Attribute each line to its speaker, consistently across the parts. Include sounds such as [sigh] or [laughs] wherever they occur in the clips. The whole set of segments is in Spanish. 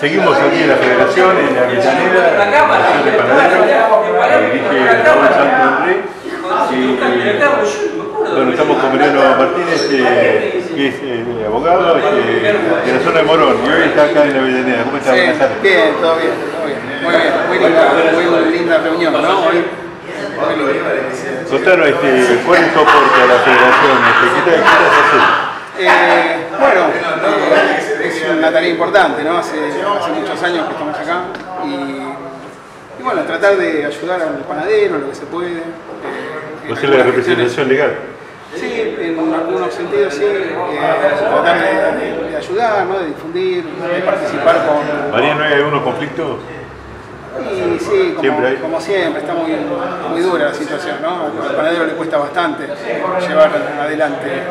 Speaker 1: Seguimos aquí en la Federación, en la Avellaneda, la Asociación de Panaderos, que dirige Raúl Santo André. Y, bueno, estamos con Mariano Martínez, que, es eh, abogado este, de la zona de Morón, y hoy está acá en la Avellaneda. ¿Cómo está?
Speaker 2: Sí, bien, todo bien, todo bien. Muy bien, muy linda, muy linda reunión, ¿no? Hoy.
Speaker 1: Contanos, este, ¿cuál es tu aporte a la Federación? Este, ¿Qué estás haciendo?
Speaker 2: Eh, bueno, eh, una tarea importante, ¿no? Hace, hace muchos años que estamos acá y, y bueno, tratar de ayudar al panadero, lo que se puede. eh, en
Speaker 1: ¿O sea, la representación legal?
Speaker 2: Sí, en algunos sentidos sí, eh, tratar de, de ayudar, ¿no? de difundir, de participar con...
Speaker 1: María, ¿no hay algunos conflictos?
Speaker 2: Y sí, como
Speaker 1: Siempre
Speaker 2: como siempre, está muy, muy dura la situación, ¿no? Al panadero le cuesta bastante llevar adelante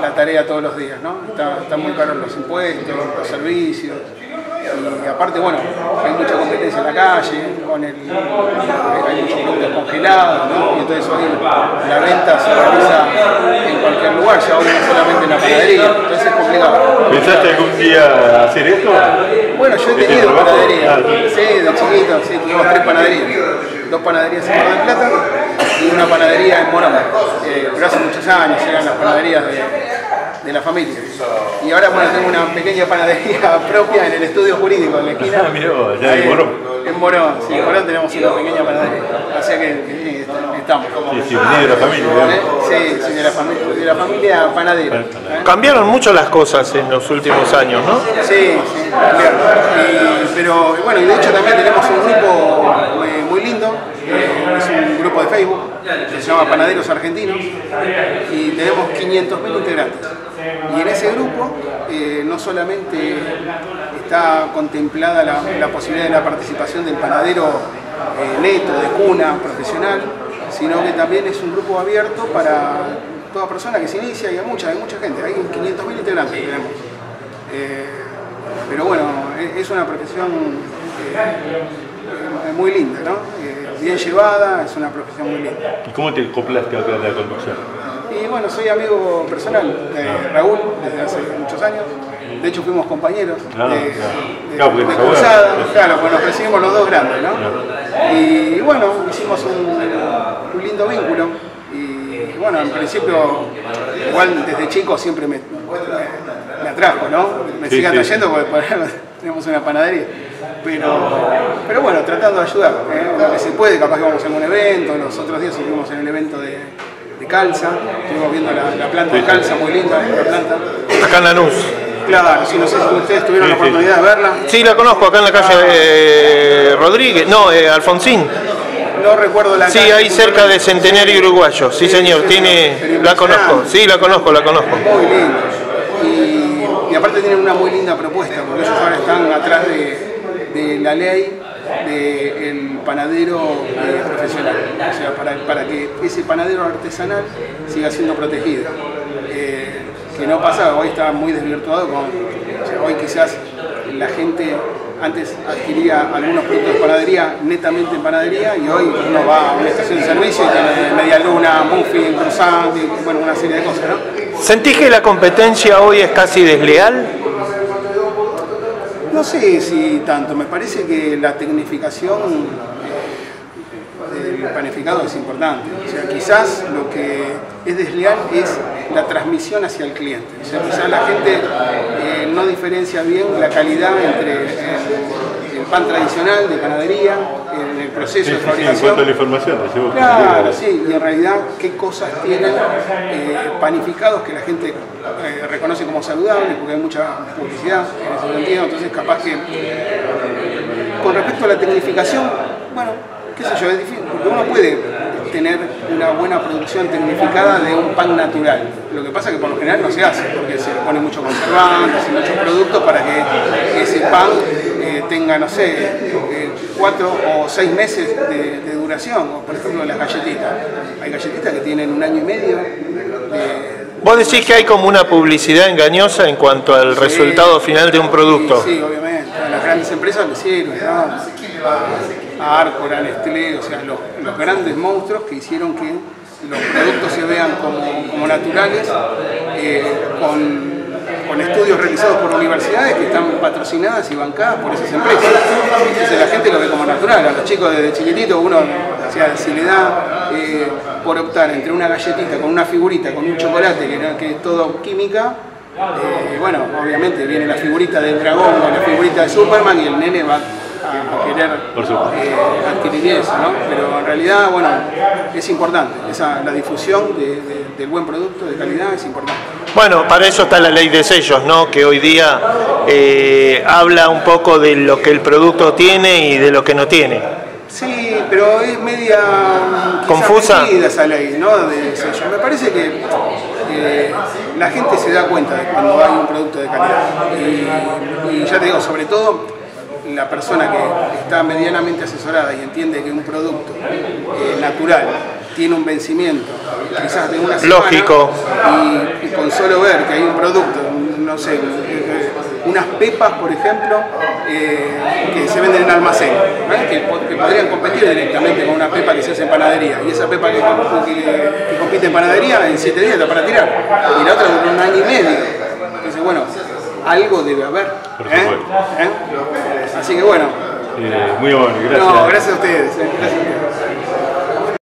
Speaker 2: la tarea todos los días, ¿no? Está- muy caros los impuestos, los servicios. Y aparte, bueno, hay mucha competencia en la calle, con el, hay muchos productos congelados, ¿no? Y entonces hoy la venta se realiza en cualquier lugar, ya hoy no solamente en la panadería, entonces es complicado.
Speaker 1: ¿Pensaste algún día hacer esto?
Speaker 2: Bueno, yo he
Speaker 1: ¿Este
Speaker 2: tenido panadería.
Speaker 1: Ah,
Speaker 2: Sí, de chiquito, sí, tuvimos tres panaderías. Dos panaderías en Mar del Plata y una panadería en Morón. Eh, pero hace muchos años eran las panaderías de, de la familia. Y ahora, bueno, tengo una pequeña panadería [laughs] propia en el estudio jurídico, en la esquina. [laughs]
Speaker 1: Ah, en
Speaker 2: Ahí,
Speaker 1: Morón.
Speaker 2: En Morón, sí, en Morón tenemos una pequeña panadería. O sea que, que sí, estamos.
Speaker 1: Sí, sí, de la familia,
Speaker 2: ¿Eh? Sí, sí, de la familia, de la familia panadera. ¿eh?
Speaker 3: Cambiaron mucho las cosas en los últimos años, ¿no?
Speaker 2: Sí, sí. Y- pero bueno, y de hecho también tenemos un grupo eh, muy lindo, eh, es un grupo de Que se llama Panaderos Argentinos, y tenemos 500.000 integrantes. Y en ese grupo eh, no solamente está contemplada la, posibilidad de la participación del panadero eh, neto, de cuna, profesional, sino que también es un grupo abierto para toda persona que se inicia y hay mucha, hay mucha gente, hay 500.000 integrantes que tenemos. Eh, pero bueno, e- es una profesión muy linda, ¿no? Bien llevada, es una profesión muy linda.
Speaker 1: ¿Y cómo te acoplaste acá a la conducción?
Speaker 2: Y bueno, soy amigo personal de Raúl desde hace muchos años. De hecho, fuimos compañeros
Speaker 1: Ah,
Speaker 2: de,
Speaker 1: claro.
Speaker 2: de-
Speaker 1: Claro,
Speaker 2: de
Speaker 1: abogado.
Speaker 2: cursada. Claro, pues nos recibimos los dos grandes, ¿no? Y bueno, hicimos un, un lindo vínculo. Y bueno, en principio, igual desde chico siempre me, me, me atrajo, ¿no? Me
Speaker 1: Sí,
Speaker 2: sigue
Speaker 1: sí.
Speaker 2: atrayendo porque por [laughs] tenemos una panadería. Pero, pero bueno, tratando de ayudar, ¿eh? lo que se puede, capaz que vamos a algún evento, los otros días estuvimos en el evento de, de Calza, estuvimos viendo la, la planta de Calza, muy linda la planta.
Speaker 3: Acá en Lanús.
Speaker 2: Claro, sí, no sé si ustedes tuvieron la
Speaker 1: sí.
Speaker 2: oportunidad de verla.
Speaker 3: Sí, la conozco, acá en la calle eh, Rodríguez, no, eh, Alfonsín.
Speaker 2: No recuerdo la
Speaker 3: Sí,
Speaker 2: calle
Speaker 3: ahí cerca de Centenario Uruguayo. Sí, señor, tiene, la conozco. Sí, la conozco, la conozco.
Speaker 2: Muy lindo. Y, y aparte tienen una muy linda propuesta, porque ellos ahora están atrás de, de la ley del panadero eh, profesional. O sea, para, para que ese panadero artesanal siga siendo protegido. Eh, que no pasa, hoy está muy desvirtuado con. hoy quizás la gente antes adquiría algunos productos de panadería netamente en panadería y hoy uno va a una estación de servicio y tiene media luna, muffin, croissant, bueno, una serie de cosas, ¿no?
Speaker 3: ¿Sentís que la competencia hoy es casi desleal?
Speaker 2: No sé si tanto, me parece que la tecnificación eh, del panificado es importante. O sea, quizás lo que es desleal es la transmisión hacia el cliente. O sea, quizás la gente eh, no diferencia bien la calidad entre el pan tradicional de panadería, en el proceso
Speaker 1: Sí,
Speaker 2: de
Speaker 1: sí, en
Speaker 2: fabricación.
Speaker 1: cuanto a la información, llevo
Speaker 2: Claro, sí, y en realidad qué cosas tienen eh, panificados que la gente eh, reconoce como saludables, porque hay mucha publicidad en ese sentido, entonces capaz que con respecto a la tecnificación, bueno, qué sé yo, es difícil, porque uno puede tener una buena producción tecnificada de un pan natural. Lo que pasa es que por lo general no se hace, porque se le pone mucho conservantes y muchos productos para que ese pan tenga, no sé, eh, cuatro o seis meses de, de duración. O, por ejemplo, las galletitas. Hay galletitas que tienen un año y medio de,
Speaker 3: Vos decís que hay como una publicidad engañosa en cuanto al resultado final de un producto.
Speaker 2: Sí, sí, obviamente. A las grandes empresas les sirve, ¿no? A Arcor, a Nestlé, o sea, los, los grandes monstruos que hicieron que los productos se vean como, como naturales, eh, con, estudios realizados por universidades que están patrocinadas y bancadas por esas empresas. Entonces la gente lo ve como natural. A los chicos desde chiquitito uno, o sea, si le da eh, por optar entre una galletita con una figurita, con un chocolate, que es todo química, eh, bueno, obviamente viene la figurita del dragón o la figurita de Superman y el nene va a, a querer eh, adquirir eso, ¿no? Pero en realidad, bueno, es importante, esa, la difusión de- de- del buen producto, de calidad, es importante.
Speaker 3: Bueno, para eso está la ley de sellos, ¿no? Que hoy día eh, habla un poco de lo que el producto tiene y de lo que no tiene.
Speaker 2: Sí, pero es media quizás
Speaker 3: ¿Confusa?
Speaker 2: esa ley, ¿no? De sello. Me parece que eh, la gente se da cuenta de cuando hay un producto de calidad. Y, y ya te digo, sobre todo la persona que está medianamente asesorada y entiende que un producto eh, natural tiene un vencimiento quizás de una semana
Speaker 3: Lógico.
Speaker 2: y, y con solo ver que hay un producto, no sé, eh, unas pepas, por ejemplo, eh, que se venden en almacén, ¿eh? que, po- que podrían competir directamente con una pepa que se hace en panadería. Y esa pepa que, que- que compite en panadería en 7 días está para tirar. Y la otra en un año y medio. Entonces, bueno, algo debe haber. ¿eh? Así que bueno,
Speaker 1: Eh, muy bueno, gracias.
Speaker 2: no, gracias a ustedes. eh, gracias a ustedes.